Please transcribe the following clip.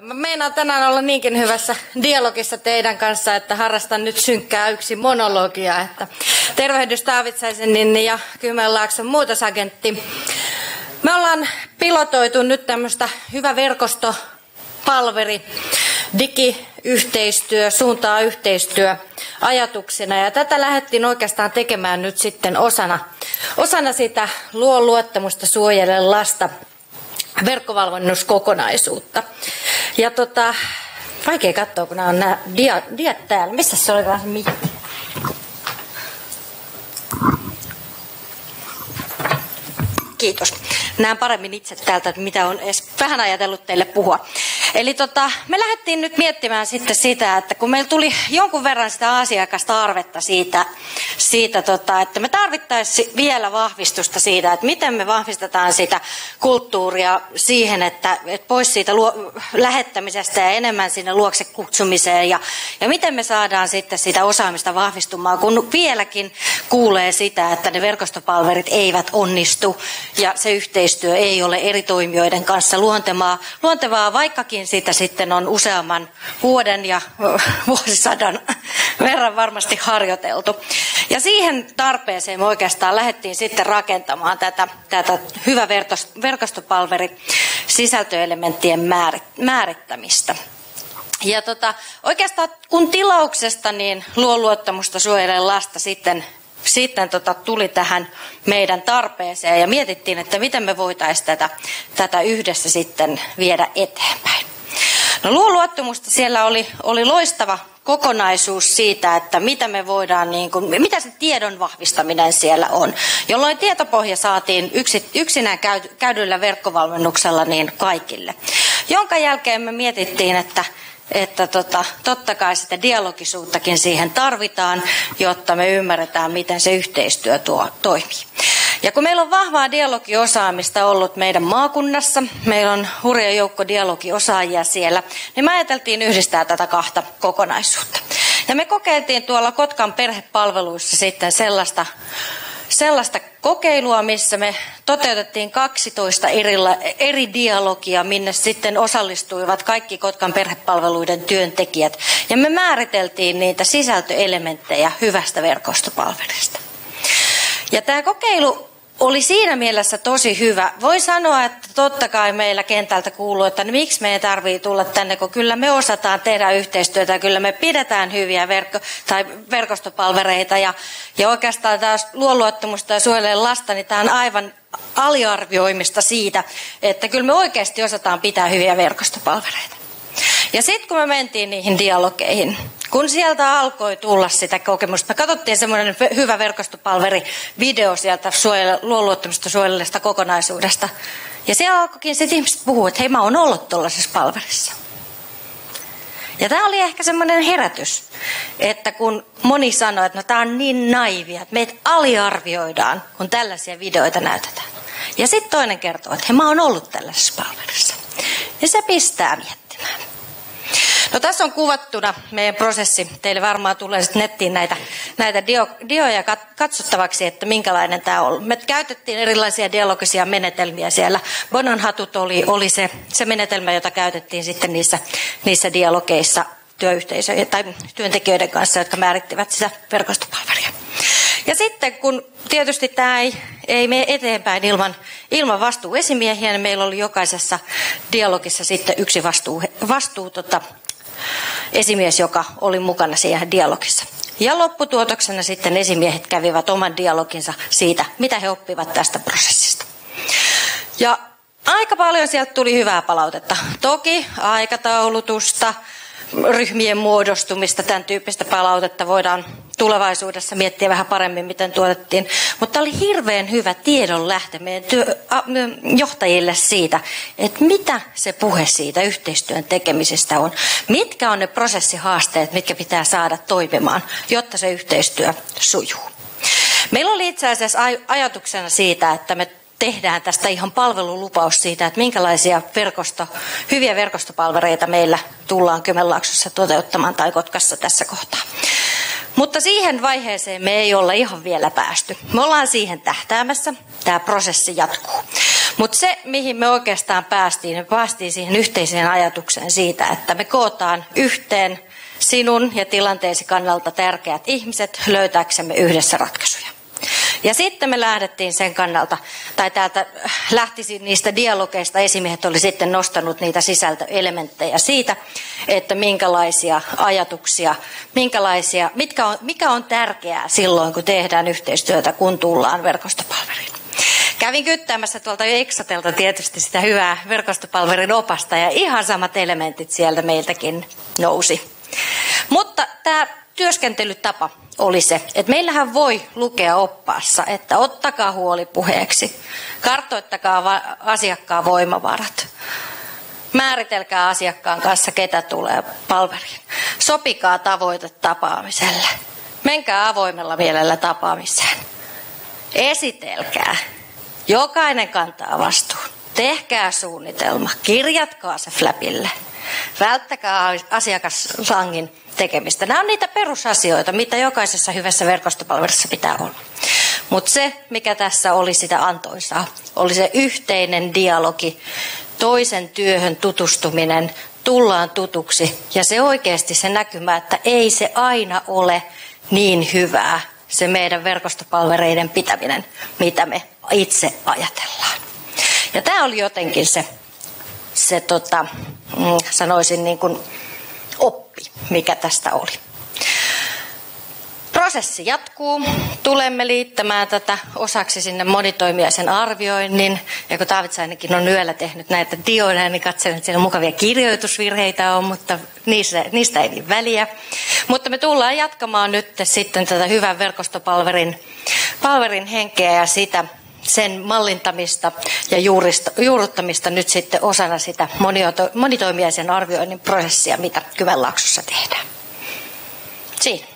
Mä meinaan tänään olla niinkin hyvässä dialogissa teidän kanssa, että harrastan nyt synkkää yksi monologia. Että tervehdys Taavitsaisen ja Kymenlaakson muutosagentti. Me ollaan pilotoitu nyt tämmöistä hyvä verkosto palveri, digiyhteistyö, suuntaa yhteistyö ajatuksena. Ja tätä lähdettiin oikeastaan tekemään nyt sitten osana, osana sitä luo luottamusta suojele lasta verkkovalmennuskokonaisuutta. Ja tota, vaikea katsoa, kun nämä on nämä diat, diat täällä. Missä se oli se mikki? Kiitos. Näen paremmin itse täältä, että mitä on edes vähän ajatellut teille puhua. Eli tota, me lähdettiin nyt miettimään sitten sitä, että kun meillä tuli jonkun verran sitä asiakasta arvetta siitä, siitä tota, että me tarvittaisiin vielä vahvistusta siitä, että miten me vahvistetaan sitä kulttuuria siihen, että, että pois siitä luo, lähettämisestä ja enemmän sinne luokse kutsumiseen ja, ja miten me saadaan sitten sitä osaamista vahvistumaan, kun vieläkin kuulee sitä, että ne verkostopalverit eivät onnistu ja se yhteistyö ei ole eri toimijoiden kanssa luontevaa, luontevaa vaikkakin siitä sitten on useamman vuoden ja vuosisadan verran varmasti harjoiteltu. Ja siihen tarpeeseen me oikeastaan lähdettiin sitten rakentamaan tätä, tätä hyvä verkostopalveri sisältöelementtien määrittämistä. Ja tota, oikeastaan kun tilauksesta niin luo luottamusta suojele lasta sitten sitten tota, tuli tähän meidän tarpeeseen ja mietittiin, että miten me voitaisiin tätä, tätä yhdessä sitten viedä eteenpäin. No luo luottamusta siellä oli, oli loistava kokonaisuus siitä, että mitä me voidaan, niin kuin, mitä se tiedon vahvistaminen siellä on. Jolloin tietopohja saatiin yksi, yksinään käydyllä verkkovalmennuksella niin kaikille. Jonka jälkeen me mietittiin, että että tota, totta kai sitä dialogisuuttakin siihen tarvitaan, jotta me ymmärretään, miten se yhteistyö tuo, toimii. Ja kun meillä on vahvaa dialogiosaamista ollut meidän maakunnassa, meillä on hurja joukko dialogiosaajia siellä, niin me ajateltiin yhdistää tätä kahta kokonaisuutta. Ja me kokeiltiin tuolla Kotkan perhepalveluissa sitten sellaista sellaista kokeilua, missä me toteutettiin 12 erillä, eri dialogia, minne sitten osallistuivat kaikki Kotkan perhepalveluiden työntekijät. Ja me määriteltiin niitä sisältöelementtejä hyvästä verkostopalvelusta. Ja tämä kokeilu oli siinä mielessä tosi hyvä. Voi sanoa, että totta kai meillä kentältä kuuluu, että no miksi meidän tarvii tulla tänne, kun kyllä me osataan tehdä yhteistyötä, kyllä me pidetään hyviä verkko- tai verkostopalvereita ja, ja oikeastaan taas luo luottamusta ja suojelee lasta, niin tämä on aivan aliarvioimista siitä, että kyllä me oikeasti osataan pitää hyviä verkostopalvereita. Ja sitten kun me mentiin niihin dialogeihin, kun sieltä alkoi tulla sitä kokemusta, me katsottiin semmoinen hyvä verkostopalveri video sieltä suojele, luoluottamista suojellesta kokonaisuudesta. Ja siellä alkoikin sitten ihmiset puhua, että hei mä oon ollut tuollaisessa palverissa. Ja tämä oli ehkä semmoinen herätys, että kun moni sanoi, että no tämä on niin naivia, että meitä aliarvioidaan, kun tällaisia videoita näytetään. Ja sitten toinen kertoo, että hei mä oon ollut tällaisessa palvelussa. Ja se pistää miettimään. No tässä on kuvattuna meidän prosessi. Teille varmaan tulee sitten nettiin näitä, näitä dio, dioja katsottavaksi, että minkälainen tämä on. Me käytettiin erilaisia dialogisia menetelmiä siellä. Bonon hatut oli, oli se, se menetelmä, jota käytettiin sitten niissä, niissä dialogeissa työyhteisöjen tai työntekijöiden kanssa, jotka määrittivät sitä verkostopalvelia. Ja sitten kun tietysti tämä ei, ei mene eteenpäin ilman, ilman vastuuesimiehiä, niin meillä oli jokaisessa dialogissa sitten yksi vastuu, vastuu tota, esimies, joka oli mukana siinä dialogissa. Ja lopputuotoksena sitten esimiehet kävivät oman dialoginsa siitä, mitä he oppivat tästä prosessista. Ja aika paljon sieltä tuli hyvää palautetta. Toki aikataulutusta, ryhmien muodostumista, tämän tyyppistä palautetta voidaan tulevaisuudessa miettiä vähän paremmin, miten tuotettiin. Mutta oli hirveän hyvä tiedon lähte meidän työ, a, johtajille siitä, että mitä se puhe siitä yhteistyön tekemisestä on. Mitkä on ne prosessihaasteet, mitkä pitää saada toimimaan, jotta se yhteistyö sujuu. Meillä oli itse asiassa ajatuksena siitä, että me tehdään tästä ihan palvelulupaus siitä, että minkälaisia verkosto, hyviä verkostopalvereita meillä tullaan Kymenlaaksossa toteuttamaan tai Kotkassa tässä kohtaa. Mutta siihen vaiheeseen me ei olla ihan vielä päästy. Me ollaan siihen tähtäämässä. Tämä prosessi jatkuu. Mutta se, mihin me oikeastaan päästiin, me päästiin siihen yhteiseen ajatukseen siitä, että me kootaan yhteen sinun ja tilanteesi kannalta tärkeät ihmiset löytääksemme yhdessä ratkaisuja. Ja sitten me lähdettiin sen kannalta, tai täältä lähtisin niistä dialogeista, esimiehet oli sitten nostanut niitä sisältöelementtejä siitä, että minkälaisia ajatuksia, minkälaisia, mitkä on, mikä on tärkeää silloin, kun tehdään yhteistyötä, kun tullaan verkostopalveliin. Kävin kyttämässä tuolta Eksatelta tietysti sitä hyvää verkostopalvelin opasta ja ihan samat elementit sieltä meiltäkin nousi. Mutta tämä työskentelytapa oli se, että meillähän voi lukea oppaassa, että ottakaa huoli puheeksi, kartoittakaa asiakkaan voimavarat, määritelkää asiakkaan kanssa, ketä tulee palveliin, sopikaa tavoite tapaamiselle, menkää avoimella mielellä tapaamiseen, esitelkää, jokainen kantaa vastuun. Tehkää suunnitelma, kirjatkaa se flapille. Välttäkää asiakaslangin tekemistä. Nämä on niitä perusasioita, mitä jokaisessa hyvässä verkostopalvelussa pitää olla. Mutta se, mikä tässä oli sitä antoisaa, oli se yhteinen dialogi, toisen työhön tutustuminen, tullaan tutuksi ja se oikeasti se näkymä, että ei se aina ole niin hyvää se meidän verkostopalvereiden pitäminen, mitä me itse ajatellaan. Ja tämä oli jotenkin se, se tota, mm, sanoisin niin kuin oppi, mikä tästä oli. Prosessi jatkuu. Tulemme liittämään tätä osaksi sinne monitoimijaisen arvioinnin. Ja kun Taavitsainenkin on yöllä tehnyt näitä dioida, niin katselen, että siellä mukavia kirjoitusvirheitä on, mutta niistä, niistä ei niin väliä. Mutta me tullaan jatkamaan nyt sitten tätä hyvän verkostopalverin palverin henkeä ja sitä, sen mallintamista ja juurruttamista nyt sitten osana sitä monitoimijaisen arvioinnin prosessia, mitä Kymenlaaksossa tehdään. Siinä.